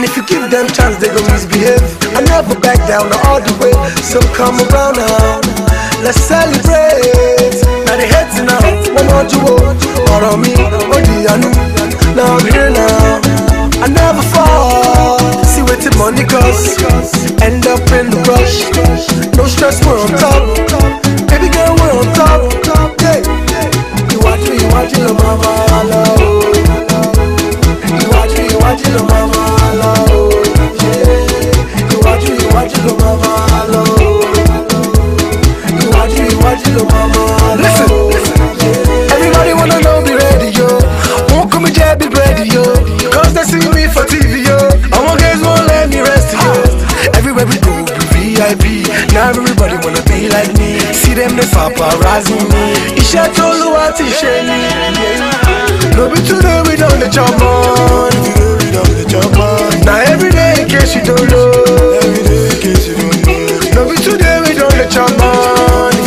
And if you give them chance, they gon' misbehave. I never back down all the way. So come around now, let's celebrate. Now they hating now, one more duo, ọ̀rọ̀ mi, ó di àánú. Now I'm here now, I never fall. See what the money cost, end up in the rush. No stress, we're on top. Baby girl, we're on top. We VIP. Now everybody wanna be like me. See them, they paparazzi me. Iṣẹ́ tó lúwa ti ṣe ni. No be today we don dey chop money. Na everyday in case you don't know. No be today we don dey chop money.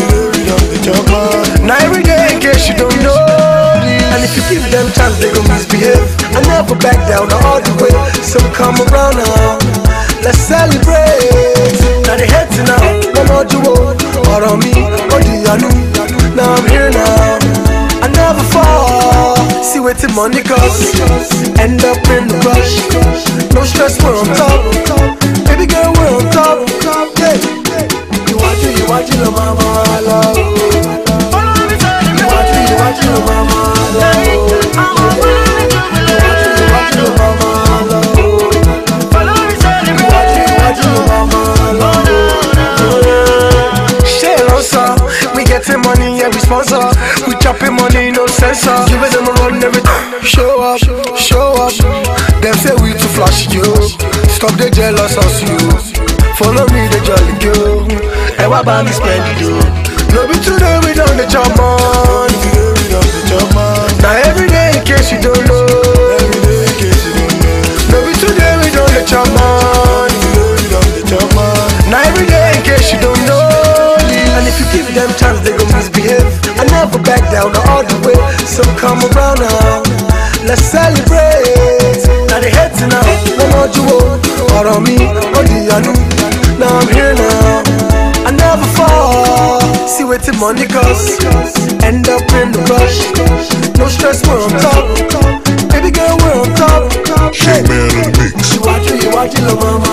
Na everyday in case you don't know. And if you give them chance, they gon' misbehave. I never back down all the way. So come around now, let's celebrate. More duo, ọ̀rọ̀ mi, ó di àánú. Now I'm here now, I never fall. See what the money cost, end up in the rush. No stress, we're on top. Baby girl, we're on no. Give them a run, everything. Show up, show up. Them say we too flashy, yo. Stop the jealous us, you. Follow me, the jolly yo. And what about me spend it, yo? No be today, we done the chop money. Now every day, in case you don't know. No today, we done the chop money. Now every day, in case you don't know. And if you give them chance, they gon' misbehave. Never back down all the way. So come around now, let's celebrate. Now they hating now, one more duo, ọ̀rọ̀ mi, ó di àánú. Now I'm here now, I never fall. See what the money cost, end up in the rush. No stress, we're on top. Baby girl, we're on top. Man in the mix. Iwájú, iwájú ló máa máa lọ. Iwájú,